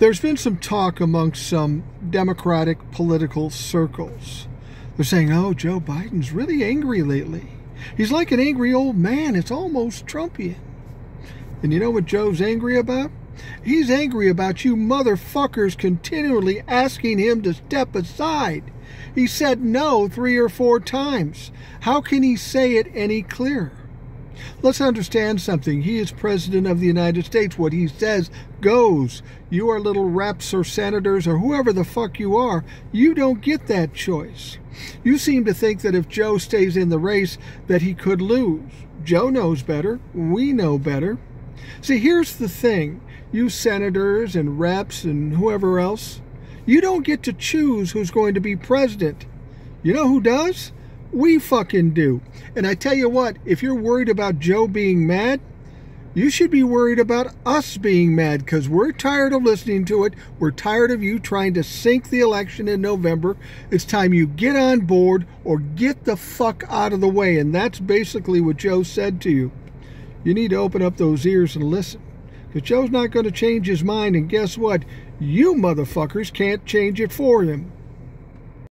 There's been some talk amongst some Democratic political circles. They're saying, oh, Joe Biden's really angry lately. He's like an angry old man. It's almost Trumpian. And you know what Joe's angry about? He's angry about you motherfuckers continually asking him to step aside. He said no three or four times. How can he say it any clearer? Let's understand something. He is President of the United States. What he says goes. You are little reps or senators or whoever the fuck you are. You don't get that choice. You seem to think that if Joe stays in the race that he could lose. Joe knows better. We know better. See, here's the thing. You senators and reps and whoever else, you don't get to choose who's going to be president. You know who does? We fucking do. And I tell you what, if you're worried about Joe being mad, you should be worried about us being mad because we're tired of listening to it. We're tired of you trying to sink the election in November. It's time you get on board or get the fuck out of the way. And that's basically what Joe said to you. You need to open up those ears and listen. Because Joe's not going to change his mind. And guess what? You motherfuckers can't change it for him.